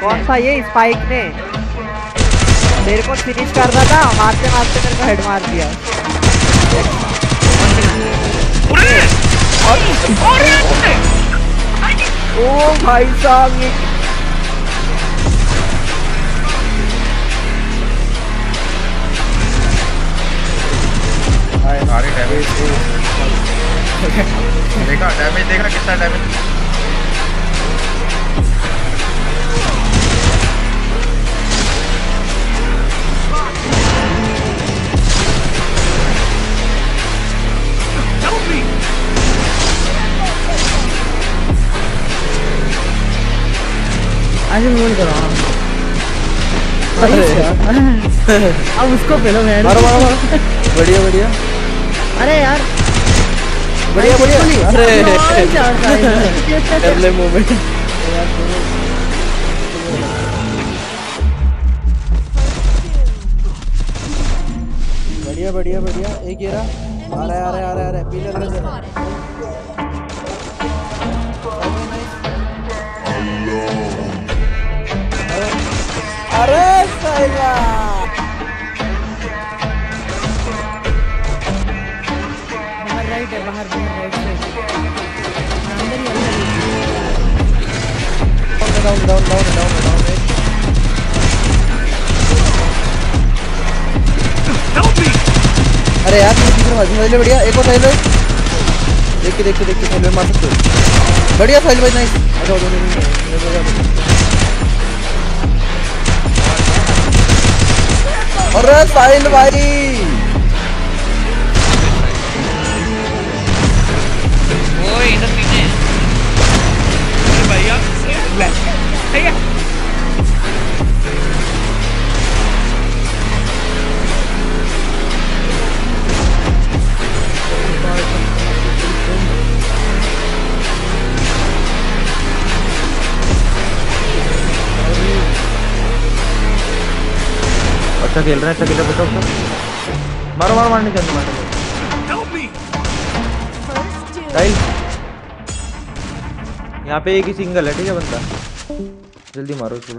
कौन सा ये स्पाइक ने मेरे को फिनिश कर रहा था, मारते मारते मेरे को हेड मार दिया। ओ भाई साहब, ये डैमेज देखा डैमेज देखा कितना डैमेज आज मूड करो अब उसको पहले मैं मारो मारो मारो। बढ़िया बढ़िया। अरे यार। बढ़िया बढ़िया। अरे अरे। डरले मोमेंट बढ़िया बढ़िया बढ़िया। एक ये रहा। आ रहा है आ रहा है आ रहा है आ रहा पीले अरे बाहर राइट है बाहर राइट ही ही यार तुम किधर मार साहिल बढ़िया एक और साहिल देख के देख के देख के साहिल मार सकते हो बढ़िया साहिल भाई नाइस अच्छा अरे साहिल भाई ओए इधर पीछे। अरे भैया भैया अच्छा खेल रहा है अच्छा खेल रहा है। मारो मारो मारने चाहिए मारने यहाँ पे एक ही सिंगल है ठीक है बंदा जल्दी मारो इसको.